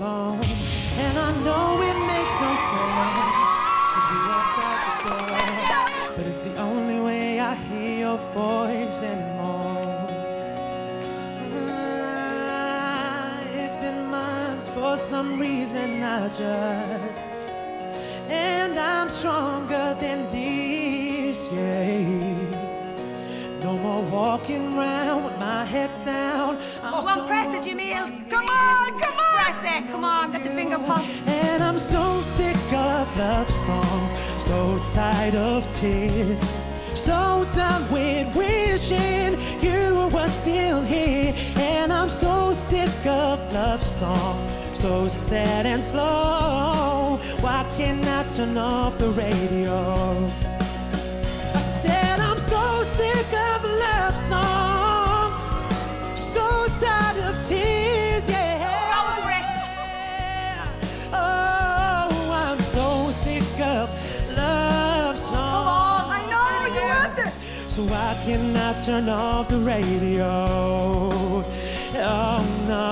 phone. And I know it makes no sense. Your voice anymore. Ah, it's been months for some reason I just and I'm stronger than this, yeah. No more walking around with my head down. I'm Go on, so press it, Jamil. Come on, come on. Press it. Come on, get the finger pump. And I'm so sick of love songs, so tired of tears, so done with wishing you were still here. And I'm so sick of love songs, so sad and slow. Why can't I turn off the radio? So why can I turn off the radio? Oh no.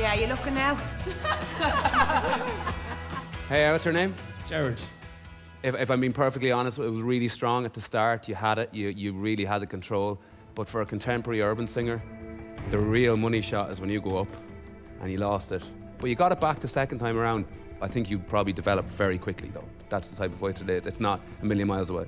Yeah, you're looking now? Hey, what's her name? Gerard. If, if I'm being perfectly honest, it was really strong at the start. You had it, you, you really had the control. But for a contemporary urban singer, the real money shot is when you go up and you lost it. But you got it back the second time around. I think you probably developed very quickly, though. That's the type of voice it is. It's not a million miles away.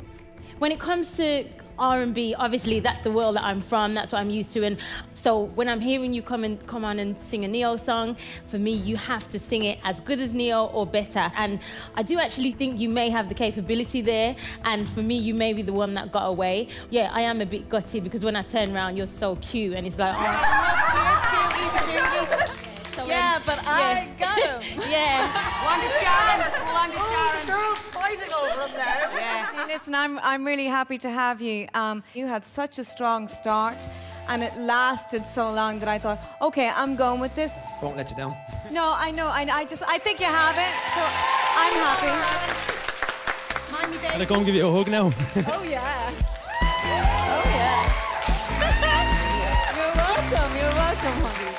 When it comes to R&B, obviously that's the world that I'm from. That's what I'm used to. And so when I'm hearing you come and come on and sing a Ne-Yo song, for me you have to sing it as good as Ne-Yo or better. And I do actually think you may have the capability there. And for me, you may be the one that got away. Yeah, I am a bit gutty because when I turn around, you're so cute, and it's like, oh. So, Yeah, but I got him. yeah. One to Sharon. One oh, to Sharon. Girls fighting over him now. Yeah. Hey, listen, I'm, I'm really happy to have you. Um, you had such a strong start, and it lasted so long that I thought, okay, I'm going with this. Won't let you down. No, I know, I, I just, I think you have it, so I'm happy. Mind me, Can I baby. go and give you a hug now? Oh yeah. Oh yeah. You're welcome. You're welcome, honey.